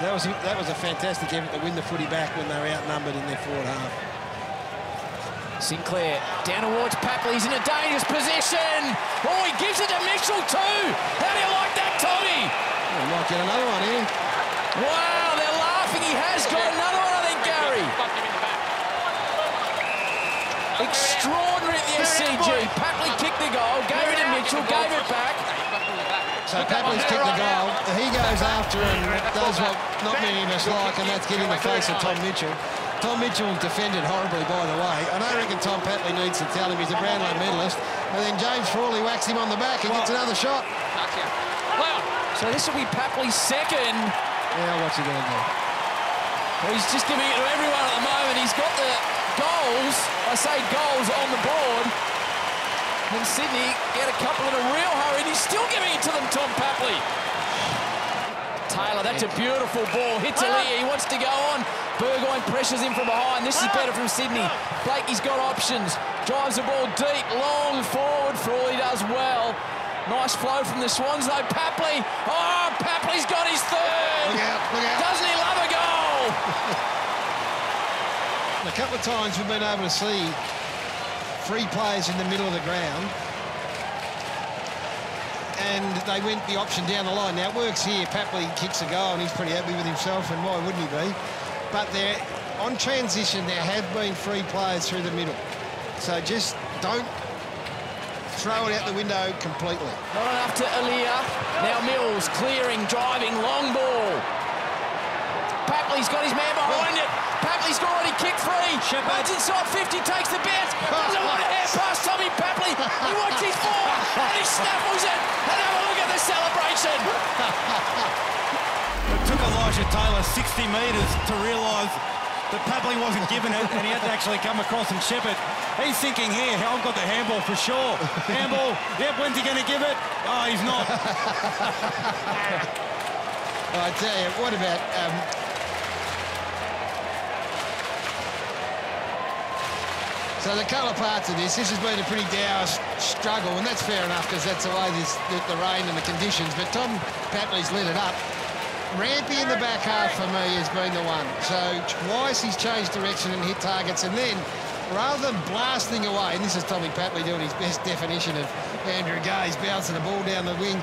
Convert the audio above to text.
That was a, that was a fantastic effort to win the footy back when they were outnumbered in their forward half. Sinclair down towards Papley. He's in a dangerous position. Oh, he gives it to Mitchell too. How do you like that, Tommy? We might get another one here. Wow, they're laughing. He has got another one, I think, Gary. Extraordinary at the SCG. Papley kicked the goal, gave it to Mitchell, gave it back. So Papley's kicked the goal. He goes after and does what not many of us like, and that's get in the face of Tom Mitchell. Tom Mitchell defended horribly, by the way. And I don't reckon Tom Papley needs to tell him he's a Brownlow medalist. And then James Frawley whacks him on the back and gets another shot. So this will be Papley's second. Yeah, what's he going to do? Well, he's just giving it to everyone at the moment. He's got the goals, I say goals, on the board. And Sydney get a couple in a real hurry, and he's still giving it to them, Tom Papley. Taylor, that's a beautiful ball. Hits ah. Elijah, he wants to go on. Burgoyne pressures him from behind. This is ah. better from Sydney. Blakey's got options. Drives the ball deep, long forward. Frawley does well. Nice flow from the Swans, though. Papley. Oh, Papley's got his third. Look out, look out. Doesn't he love a goal? A couple of times we've been able to see three players in the middle of the ground and they went the option down the line. Now it works here. Papley kicks a goal and he's pretty happy with himself and why wouldn't he be? But there, on transition, there have been three players through the middle. So just don't throw it out the window completely. Not enough to Elijah. Now Mills clearing, driving, long ball. Papley's got his man behind it. Papley's already kicked free. Runs inside 50, takes the bounce. Doesn't want to air past Tommy Papley. He wants his ball and he snaffles it. And have a look at the celebration. It took Elijah Taylor 60 metres to realise that Papley wasn't given it and he had to actually come across and chip it. He's thinking here, I've got the handball for sure. Handball, yep, when's he going to give it? Oh, he's not. I tell you, what about um, So the colour parts of this, this has been a pretty dour struggle, and that's fair enough because that's the way this, the, the rain and the conditions. But Tom Papley's lit it up. Rampe in the back half for me has been the one. So twice he's changed direction and hit targets, and then rather than blasting away, and this is Tommy Papley doing his best definition of Andrew Gaze bouncing the ball down the wing,